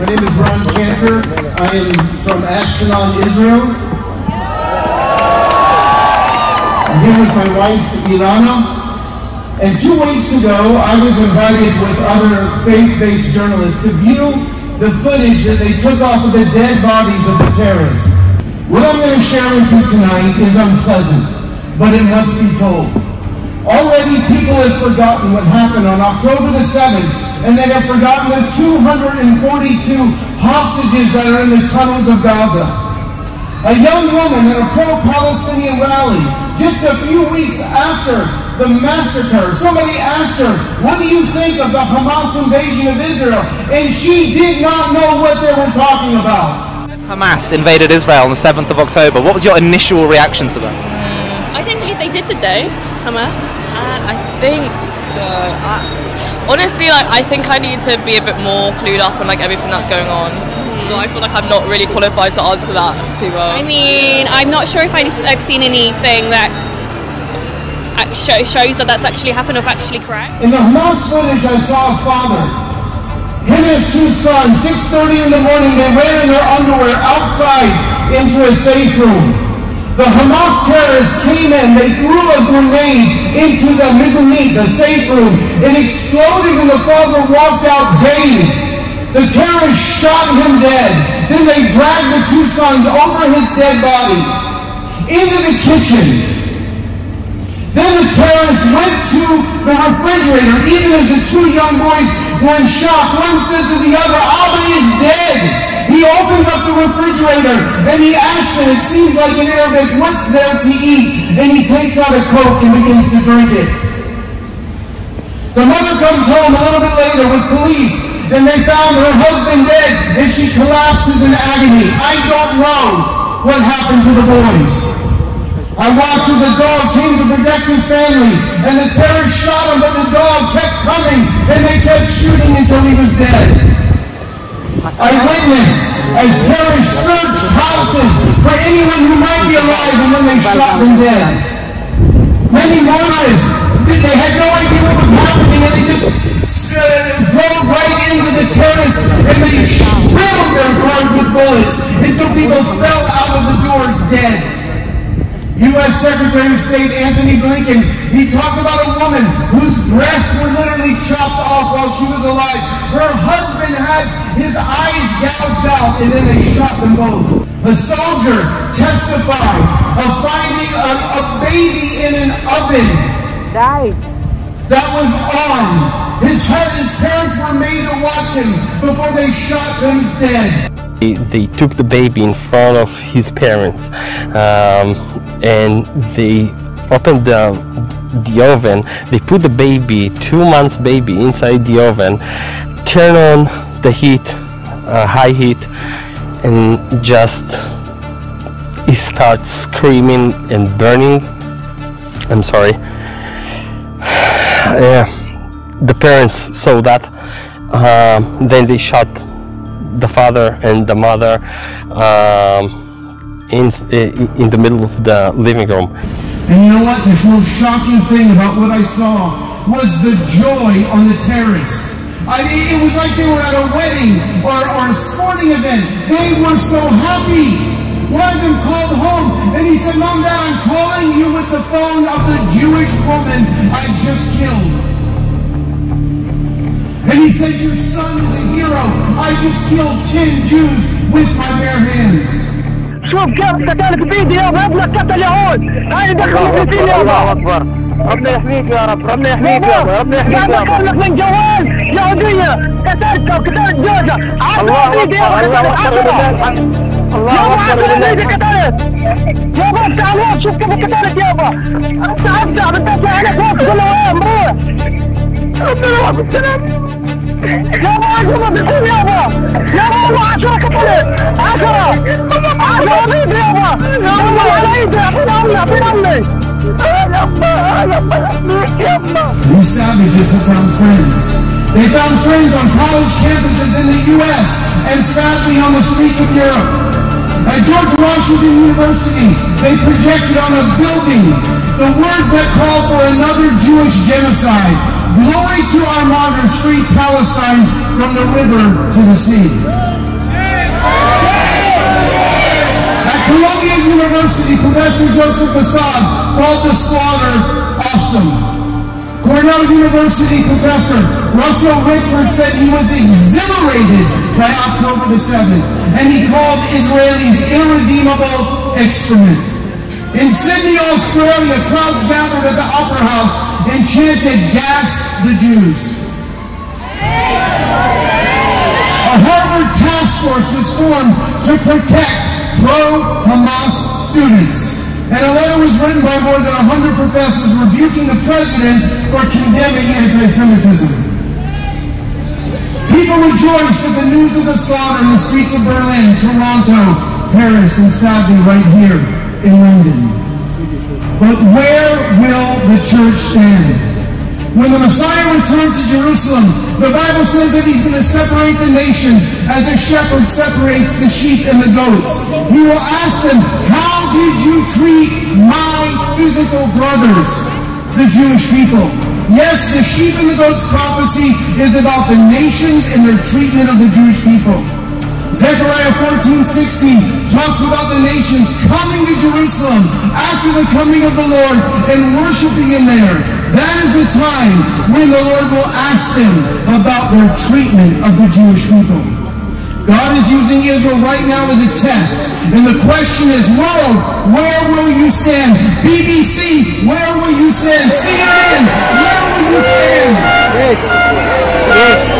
My name is Ron Cantor. I am from Ashkelon, Israel. I'm here with my wife, Ilana. And two weeks ago, I was invited with other faith-based journalists to view the footage that they took off of the dead bodies of the terrorists. What I'm going to share with you tonight is unpleasant, but it must be told. Already people have forgotten what happened on October the 7th, and they have forgotten the 242 hostages that are in the tunnels of Gaza. A young woman at a pro-Palestinian rally just a few weeks after the massacre. Somebody asked her, what do you think of the Hamas invasion of Israel? And she did not know what they were talking about. Hamas invaded Israel on the 7th of October. What was your initial reaction to that? Mm, I didn't believe they did today, Hamas. Uh, I think so. I, honestly, like I think I need to be a bit more clued up on like everything that's going on. So I feel like I'm not really qualified to answer that too well. I mean, I'm not sure if I've seen anything that shows that that's actually happened or actually correct. In the Hamas footage, I saw a father. Him and his two sons, 6.30 in the morning, they ran in their underwear outside into a safe room. The Hamas terrorists came in, they threw a grenade into the Migunit, the safe room. It exploded and the father walked out dazed. The terrorists shot him dead. Then they dragged the two sons over his dead body into the kitchen. Then the terrorists went to the refrigerator, even as the two young boys were in shock. One says to the other, refrigerator and he asks them, it seems like in Arabic, what's there to eat? And he takes out a Coke and begins to drink it. The mother comes home a little bit later with police and they found her husband dead and she collapses in agony. I don't know what happened to the boys. I watched as a dog came to protect his family, and the terrorists shot him, but the dog kept coming, and they kept shooting until he was dead. I witnessed as terrorists searched houses for anyone who might be alive, and then they shot them dead. Many motorists, they had no idea what was happening, State Antony Blinken, he talked about a woman whose breasts were literally chopped off while she was alive. Her husband had his eyes gouged out, and then they shot them both. A soldier testified of finding a, a baby in an oven. Died. That was on. His, his parents were made to watch him before they shot him dead. They took the baby in front of his parents um, and they opened the, the oven. They put the baby, two months baby, inside the oven, turn on the heat, uh, high heat, and just it starts screaming and burning. I'm sorry. Yeah, the parents saw that. Um, then they shot the father and the mother um, in, in the middle of the living room. And you know what? The most shocking thing about what I saw was the joy on the terrace. I mean, it was like they were at a wedding or, or a sporting event. They were so happy. One of them called home and he said, Mom, Dad, I'm calling you with the phone of the Jewish woman I just killed. And he said, Your son is a hero. I just killed 10 Jews with my bare hands. شوف كيف قتلت بيدي يابا ابنك قتل يهود. هاي دخلت في يابا الله أكبر. ربنا يحميك يا رب ربنا يحميك يابا ربنا يحميك يابا يابا لك من جواز يهودية قتلتها وقتلت جوزها الله أكبر يابا الله أكبر الله يابا أكبر بيدي قتلت. يابا افتح الوقت شوف كيف قتلت يابا. افتح افتح بتفتح عينك فوق تقول له وين مروح. We These savages have found friends. They found friends on college campuses in the U.S. and sadly on the streets of Europe. At George Washington University, they projected on a building the words that call for another Jewish genocide. Glory to our modern street Palestine from the river to the sea. At Columbia University, Professor Joseph Massad called the slaughter awesome. Cornell University professor Russell Rickford said he was exhilarated by October the 7th, and he called Israelis irredeemable excrement. In Sydney, Australia, crowds gathered at the Opera House and chanted, Gas the Jews. A Harvard task force was formed to protect pro-Hamas students. And a letter was written by more than 100 professors rebuking the president for condemning anti-Semitism. People rejoiced at the news of the slaughter in the streets of Berlin, Toronto, Paris, and sadly right here in London. But where will church stand? When the Messiah returns to Jerusalem, the Bible says that he's going to separate the nations as a shepherd separates the sheep and the goats. He will ask them, how did you treat my physical brothers, the Jewish people? Yes, the sheep and the goats prophecy is about the nations and their treatment of the Jewish people. Zechariah 14, 16 talks about the nations coming to Jerusalem after the coming of the Lord and worshiping Him there. That is the time when the Lord will ask them about their treatment of the Jewish people. God is using Israel right now as a test. And the question is, world, where will you stand? BBC, where will you stand? CNN, where will you stand? Yes. Yes.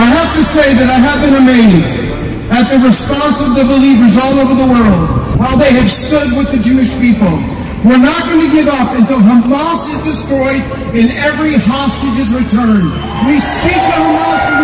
I have to say that I have been amazed at the response of the believers all over the world while they have stood with the Jewish people. We're not going to give up until Hamas is destroyed and every hostage is returned. We speak to Hamas